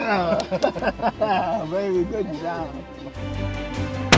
job. Baby, good job.